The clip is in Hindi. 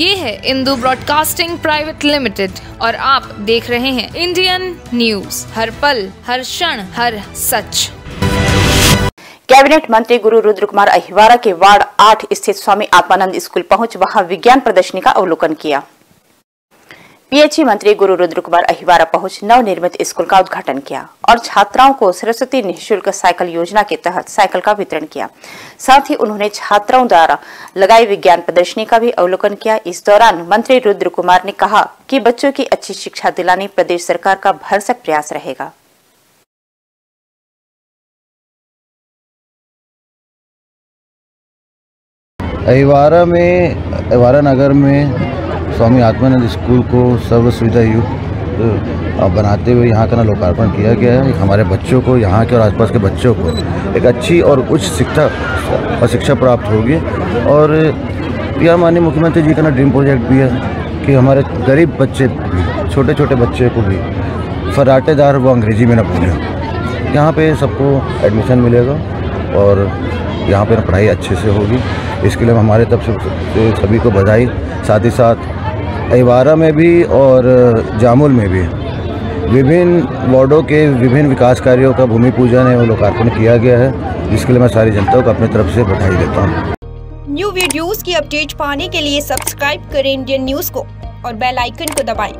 ये है इंदू ब्रॉडकास्टिंग प्राइवेट लिमिटेड और आप देख रहे हैं इंडियन न्यूज़। हर पल, हर क्षण, हर सच। कैबिनेट मंत्री गुरु रुद्र कुमार अहिवारा के वार्ड आठ स्थित स्वामी आत्मानंद स्कूल पहुँच वहाँ विज्ञान प्रदर्शनी का अवलोकन किया। पीएचई मंत्री गुरु रुद्र कुमार अहिवारा पहुँच नवनिर्मित स्कूल का उद्घाटन किया और छात्राओं को सरस्वती निःशुल्क साइकिल योजना के तहत साइकिल का वितरण किया। साथ ही उन्होंने छात्राओं द्वारा लगाई विज्ञान प्रदर्शनी का भी अवलोकन किया। इस दौरान मंत्री रुद्र कुमार ने कहा कि बच्चों की अच्छी शिक्षा दिलाने प्रदेश सरकार का भरसक प्रयास रहेगा। अहिवारा में, अहिवारा नगर में स्वामी आत्मानंद स्कूल को सर्व सुविधा युक्त बनाते हुए यहाँ का ना लोकार्पण किया गया है। हमारे बच्चों को, यहाँ के और आसपास के बच्चों को एक अच्छी और उच्च शिक्षा, और शिक्षा प्राप्त होगी। और यह माननीय मुख्यमंत्री जी का ना ड्रीम प्रोजेक्ट भी है कि हमारे गरीब बच्चे छोटे छोटे बच्चे को भी फराटेदार वो अंग्रेज़ी में ना बोले। यहाँ पे सबको एडमिशन मिलेगा और यहाँ पर पढ़ाई अच्छे से होगी। इसके लिए हमारे तरफ़ से सभी को बधाई, साथ ही साथ अहिवारा में भी और जामुल में भी विभिन्न वार्डों के विभिन्न विकास कार्यों का भूमि पूजन एवं लोकार्पण किया गया है, जिसके लिए मैं सारी जनता को अपनी तरफ़ से बधाई देता हूँ न्यू वीडियोस की अपडेट पाने के लिए सब्सक्राइब करें इंडियन न्यूज़ को और बेल आइकन को दबाएँ।